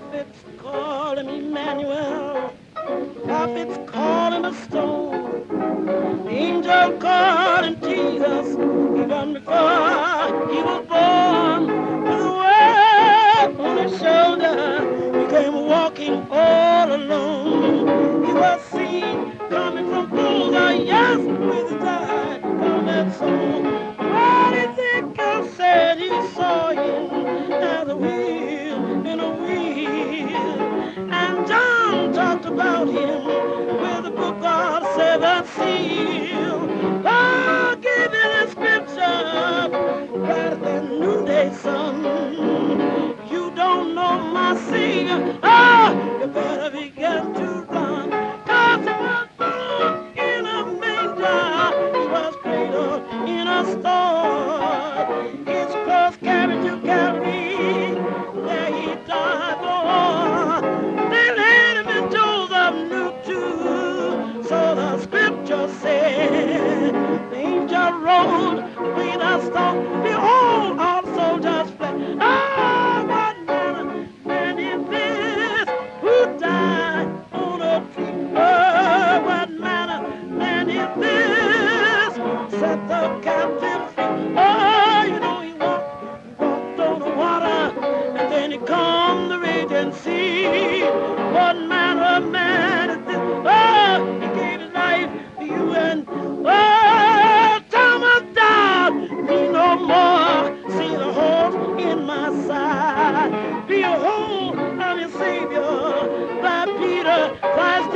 Prophets call him Emmanuel. Prophets call him a stone. Angel called him Jesus. Even before he was born, about him with the book of seven seal. Oh, give it a scripture brighter than noonday sun. You don't know my Savior. Oh, you better begin to run. Cause he was born in a manger. He was cradled in a store. we the stone. Behold, our soldiers fled. Ah, what manner man is this who died on a tree? Ah, what manner man is this? Set the captain free. Ah, you know he walked, he walked on the water, and then he come the raging sea. What manner man is this? Ah, he gave his life to you and